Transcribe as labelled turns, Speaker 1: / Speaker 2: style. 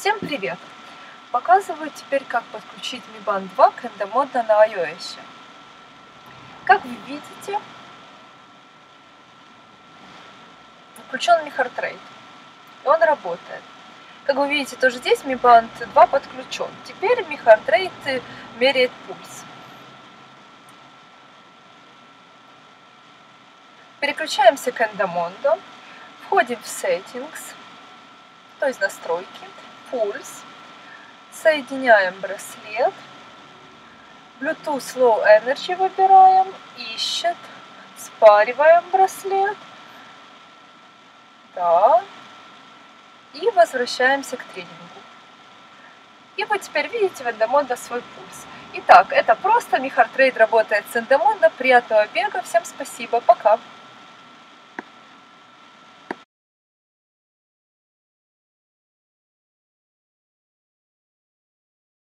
Speaker 1: Всем привет! Показываю теперь, как подключить Mi Band 2 к Endomondo на iOS. Как вы видите, включен Mi Heart Rate, и он работает. Как вы видите, тоже здесь Mi Band 2 подключен. Теперь Mi Heart Rate меряет пульс. Переключаемся к Endomondo, входим в Settings, то есть настройки, пульс, соединяем браслет, Bluetooth Low Energy выбираем, ищет, спариваем браслет, да, и возвращаемся к тренингу. И вы теперь видите в Эндомондо свой пульс. Итак, это просто, Rate работает с Эндомондо, приятного бега, всем спасибо, пока!